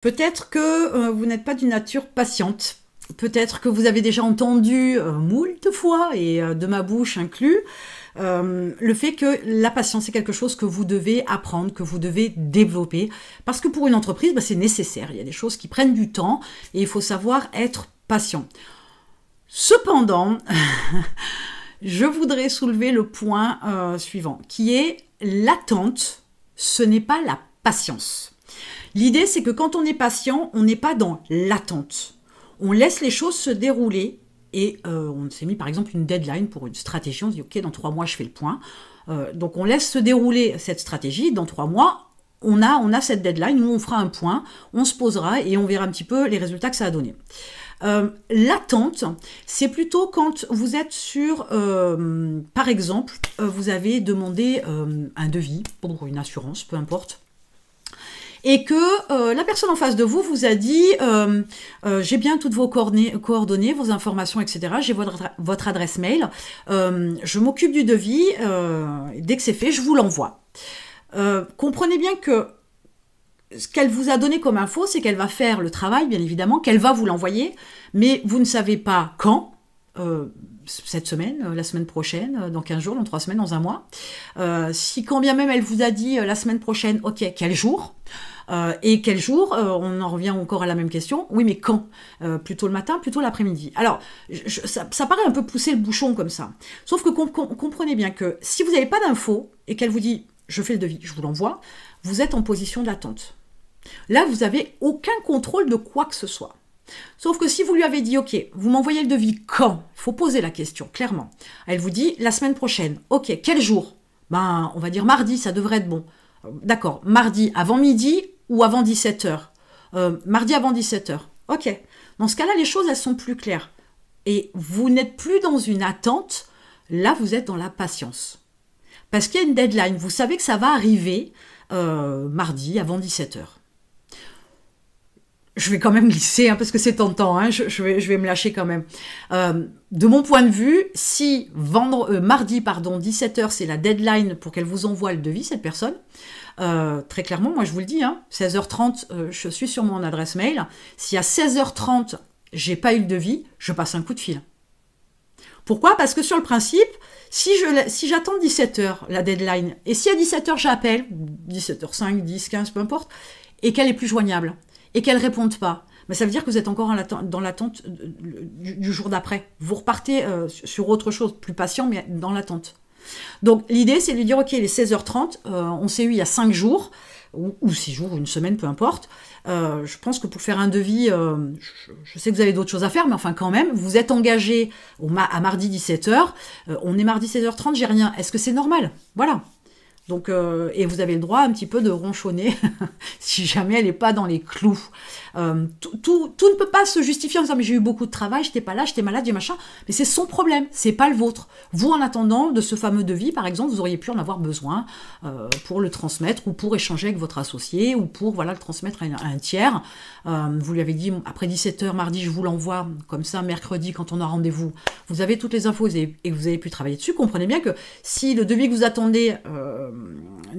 Peut-être que euh, vous n'êtes pas d'une nature patiente. Peut-être que vous avez déjà entendu euh, moult fois, et euh, de ma bouche inclus, le fait que la patience est quelque chose que vous devez apprendre, que vous devez développer. Parce que pour une entreprise, bah, c'est nécessaire. Il y a des choses qui prennent du temps et il faut savoir être patient. Cependant, je voudrais soulever le point suivant, qui est l'attente, ce n'est pas la patience. L'idée, c'est que quand on est patient, on n'est pas dans l'attente. On laisse les choses se dérouler et euh, on s'est mis par exemple une deadline pour une stratégie. On dit ok, dans trois mois, je fais le point. Euh, donc on laisse se dérouler cette stratégie. Dans trois mois, on a, on a cette deadline où on fera un point, on se posera et on verra un petit peu les résultats que ça a donné. Euh, l'attente, c'est plutôt quand vous êtes sur, par exemple, vous avez demandé un devis pour une assurance, peu importe et que euh, la personne en face de vous vous a dit euh, euh, j'ai bien toutes vos coordonnées, vos informations, etc. J'ai votre, adresse mail. je m'occupe du devis. dès que c'est fait, je vous l'envoie. comprenez bien que ce qu'elle vous a donné comme info, c'est qu'elle va faire le travail, bien évidemment, qu'elle va vous l'envoyer, mais vous ne savez pas quand cette semaine, la semaine prochaine, dans 15 jours, dans 3 semaines, dans un mois. si quand bien même elle vous a dit la semaine prochaine, ok, quel jour euh, et quel jour euh, On en revient encore à la même question. Oui, mais quand? Euh, Plutôt le matin, plutôt l'après-midi. Alors, ça, paraît un peu pousser le bouchon comme ça. Sauf que comprenez bien que si vous n'avez pas d'infos et qu'elle vous dit je fais le devis, je vous l'envoie, vous êtes en position d'attente. Là, vous n'avez aucun contrôle de quoi que ce soit. Sauf que si vous lui avez dit, OK, vous m'envoyez le devis quand? Il faut poser la question, clairement. Elle vous dit, la semaine prochaine. OK, quel jour? Ben, on va dire mardi, ça devrait être bon. D'accord, mardi avant midi ou avant 17h euh, Mardi avant 17h. Ok. Dans ce cas-là, les choses, elles sont plus claires. Et vous n'êtes plus dans une attente, là, vous êtes dans la patience. Parce qu'il y a une deadline, vous savez que ça va arriver euh, mardi avant 17h. Je vais quand même glisser, hein, parce que c'est tentant, hein, je, vais, me lâcher quand même. Euh, de mon point de vue, si vendre, mardi, pardon, 17h, c'est la deadline pour qu'elle vous envoie le devis, cette personne, euh, très clairement, moi je vous le dis, 16h30, hein, euh, je suis sur mon adresse mail. Si à 16h30, j'ai pas eu le devis, je passe un coup de fil. Pourquoi? Parce que sur le principe, si j'attends 17h, la deadline, et si à 17h j'appelle, 17h5, 10, 15, peu importe, et qu'elle est plus joignable, et qu'elle ne réponde pas, mais ça veut dire que vous êtes encore dans l'attente du, jour d'après. Vous repartez euh, sur autre chose, plus patient, mais dans l'attente. Donc l'idée, c'est de lui dire, ok, il est 16h30, euh, on s'est eu il y a 5 jours, ou, 6 jours, ou une semaine, peu importe. Euh, je pense que pour faire un devis, euh, je, sais que vous avez d'autres choses à faire, mais enfin quand même, vous êtes engagé à mardi 17h, on est mardi 16h30, j'ai rien. Est-ce que c'est normal? Voilà. Donc, et vous avez le droit un petit peu de ronchonner si jamais elle n'est pas dans les clous. Euh, tout, ne peut pas se justifier en disant mais j'ai eu beaucoup de travail, j'étais pas là, j'étais malade, j'ai machin. Mais c'est son problème, c'est pas le vôtre. Vous, en attendant de ce fameux devis, par exemple, vous auriez pu en avoir besoin euh, pour le transmettre ou pour échanger avec votre associé ou pour voilà le transmettre à, un tiers. Euh, vous lui avez dit après 17h mardi, je vous l'envoie comme ça mercredi quand on a rendez-vous. Vous avez toutes les infos et, vous avez pu travailler dessus. Comprenez bien que si le devis que vous attendez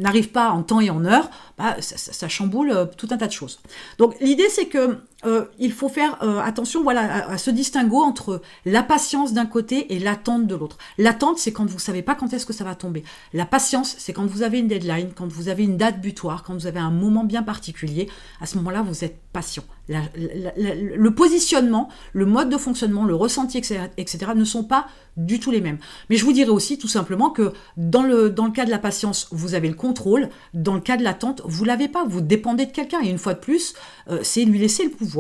n'arrive pas en temps et en heure, bah, ça, ça chamboule tout un tas de choses. Donc l'idée c'est que euh, il faut faire euh, attention voilà, à, ce distinguo entre la patience d'un côté et l'attente de l'autre. L'attente, c'est quand vous ne savez pas quand est-ce que ça va tomber. La patience, c'est quand vous avez une deadline, quand vous avez une date butoir, quand vous avez un moment bien particulier. À ce moment-là, vous êtes patient. le positionnement, le mode de fonctionnement, le ressenti, etc., ne sont pas du tout les mêmes. Mais je vous dirais aussi tout simplement que dans le, cas de la patience, vous avez le contrôle. Dans le cas de l'attente, vous l'avez pas. Vous dépendez de quelqu'un. Et une fois de plus, euh, c'est lui laisser le pouvoir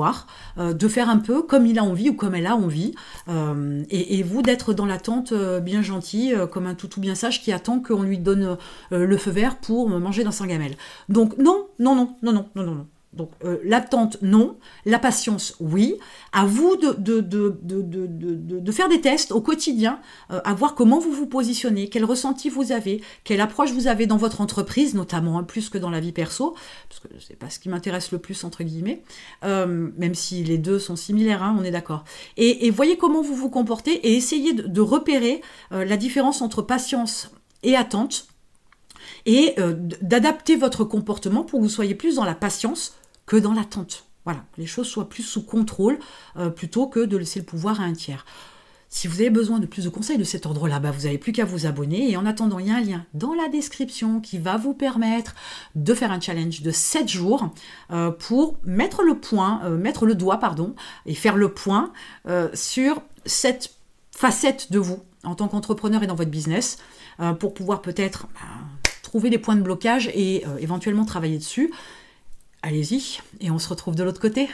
euh, de faire un peu comme il a envie ou comme elle a envie, euh, et, vous d'être dans l'attente euh, bien gentil, comme un toutou bien sage qui attend qu'on lui donne le feu vert pour manger dans sa gamelle. Donc non, non, non, non, non, non, non. Donc euh, l'attente, non. La patience, oui. À vous de, faire des tests au quotidien, euh, à voir comment vous vous positionnez, quel ressenti vous avez, quelle approche vous avez dans votre entreprise, notamment hein, plus que dans la vie perso, parce que c'est pas ce qui m'intéresse le plus, entre guillemets, euh, même si les deux sont similaires, hein, on est d'accord. Et, voyez comment vous vous comportez et essayez de, repérer la différence entre patience et attente et d'adapter votre comportement pour que vous soyez plus dans la patience que dans l'attente. Voilà, les choses soient plus sous contrôle plutôt que de laisser le pouvoir à un tiers. Si vous avez besoin de plus de conseils de cet ordre-là, bah, vous n'avez plus qu'à vous abonner. Et en attendant, il y a un lien dans la description qui va vous permettre de faire un challenge de 7 jours euh, pour mettre le point, euh, mettre le doigt, pardon, et faire le point euh, sur cette facette de vous en tant qu'entrepreneur et dans votre business pour pouvoir peut-être bah, trouver des points de blocage et éventuellement travailler dessus. Allez-y et on se retrouve de l'autre côté.